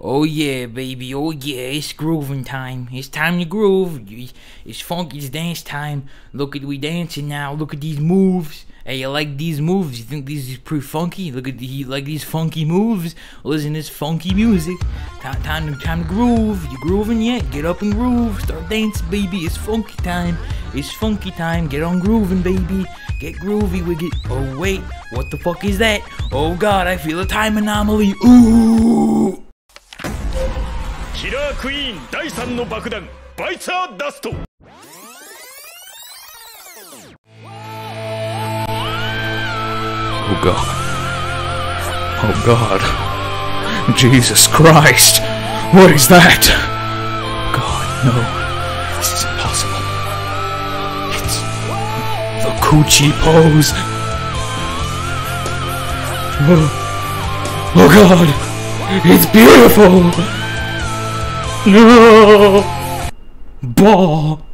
Oh yeah, baby. Oh yeah, it's grooving time. It's time to groove. It's funky. It's dance time. Look at we dancing now. Look at these moves. Hey, you like these moves? You think these is pretty funky? Look at the like these funky moves. Listen to this funky music. Time, time, to, time to groove. You grooving yet? Get up and groove. Start dancing, baby. It's funky time. It's funky time. Get on grooving, baby. Get groovy with it. Oh wait, what the fuck is that? Oh god, I feel a time anomaly. Ooh. キラークイーン第3の爆弾バイツァーダスト Oh god. Oh god. Jesus Christ. What is that? God, no. This is impossible. It's the coochie pose. Oh, oh god. It's beautiful. No. Ball.